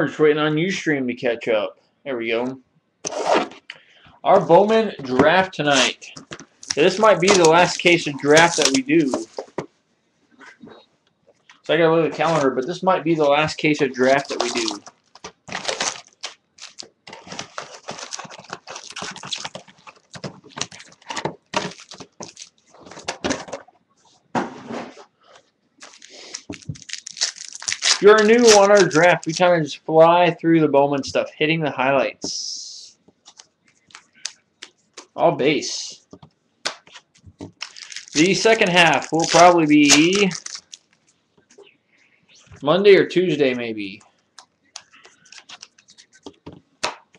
Just waiting on Ustream to catch up. There we go. Our Bowman draft tonight. This might be the last case of draft that we do. So I gotta look at the calendar, but this might be the last case of draft that we do. You're new on our draft, we kind of just fly through the Bowman stuff, hitting the highlights. All base. The second half will probably be Monday or Tuesday, maybe.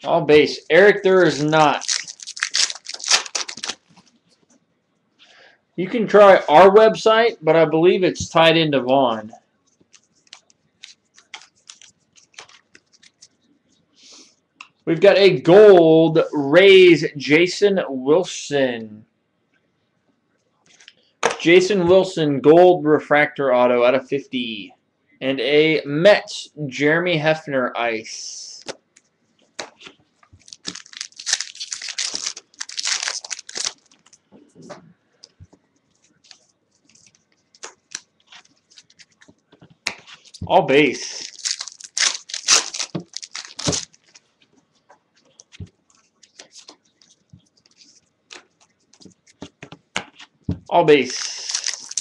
All base. Eric, there is not. You can try our website, but I believe it's tied into Vaughn. We've got a gold Rays Jason Wilson. Jason Wilson gold refractor auto out of 50. And a Mets Jeremy Hefner ice. All base. All base.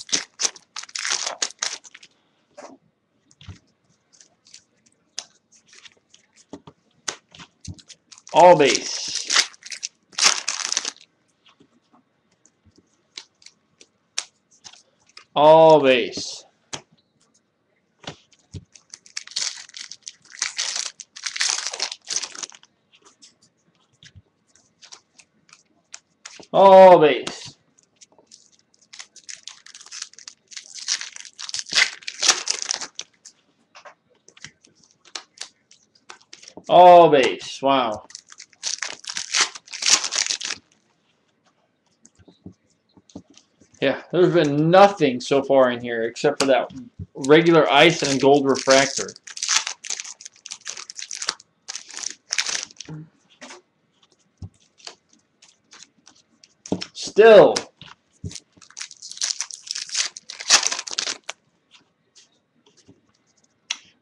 All base. All base. All base. Oh, All base. Wow. Yeah, there's been nothing so far in here except for that regular ice and gold refractor. Still.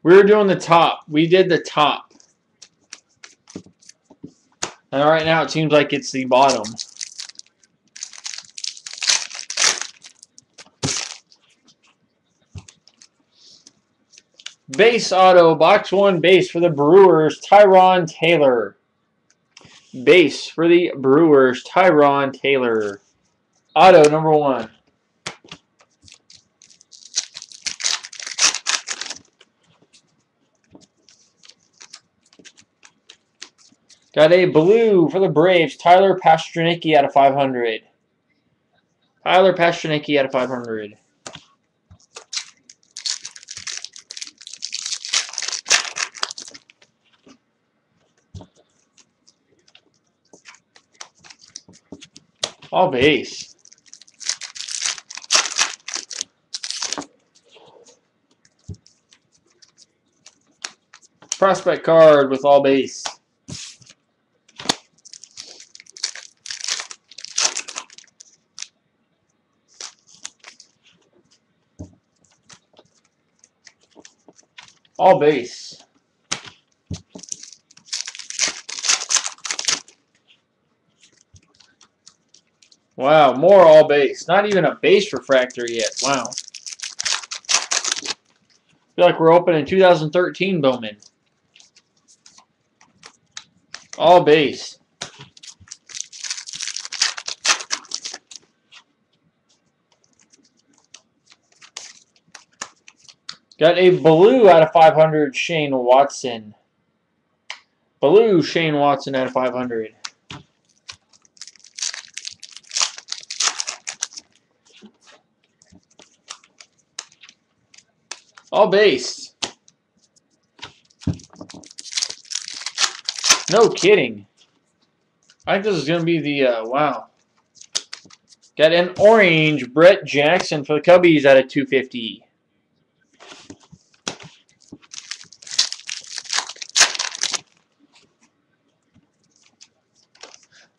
We were doing the top. We did the top. And right now it seems like it's the bottom. Base auto, box one base for the Brewers, Tyrone Taylor. Base for the Brewers, Tyrone Taylor. Auto number one. Got a blue for the Braves, Tyler Pastornicky out of 500. Tyler Pastornicky out of 500. All base. Prospect card with all base. All base. Wow, more all base. Not even a base refractor yet. Wow. feel like we're opening 2013 Bowman. All base. Got a blue out of 500, Shane Watson. Blue Shane Watson out of 500. All base. No kidding. I think this is going to be the, uh, wow. Got an orange Brett Jackson for the Cubbies out of 250.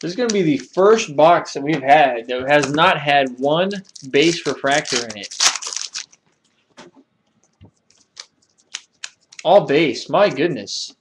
This is going to be the first box that we've had that has not had one base refractor in it. All base. My goodness.